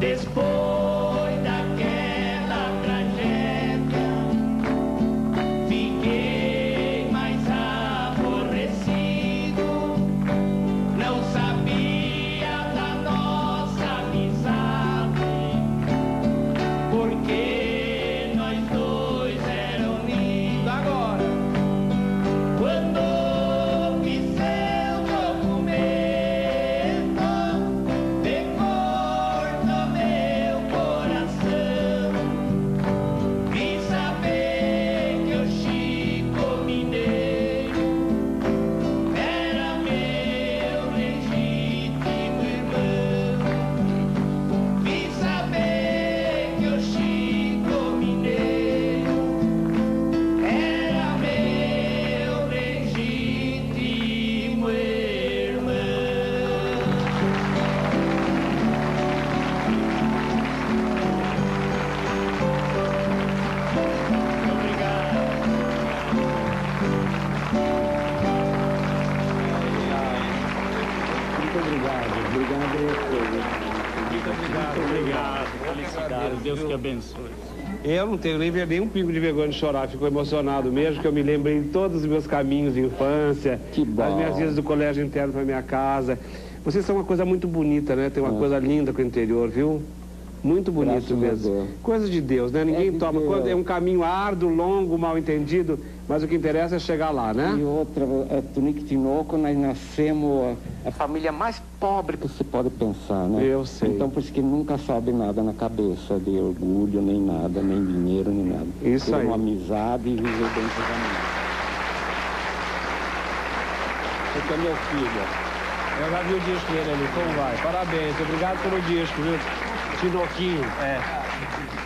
this boy. Obrigado. Obrigado a. Muito obrigado. Obrigado. Felicidade. Deus te abençoe. Eu não tenho nem, nem um pingo de vergonha de chorar, fico emocionado mesmo, que eu me lembrei de todos os meus caminhos de infância, Que bom. as minhas vidas do colégio interno para minha casa. Vocês são uma coisa muito bonita, né? Tem uma coisa linda com o interior, viu? Muito bonito Graças mesmo. Coisa de Deus, né? Ninguém É de toma. Deus. É um caminho árduo, longo, mal entendido, mas o que interessa é chegar lá, E né? outra, é Tunique Tinoco, nós nascemos a família mais pobre que você pode pensar, né? Eu sei. Então por isso que nunca sobe nada na cabeça de orgulho, nem nada, nem dinheiro, nem nada. Isso Ter aí. uma amizade e viver bem com os amigos. Esse é meu filho. Eu já vi o disco dele ali, como vai? Parabéns, obrigado pelo disco, viu? Tinoquinho. É.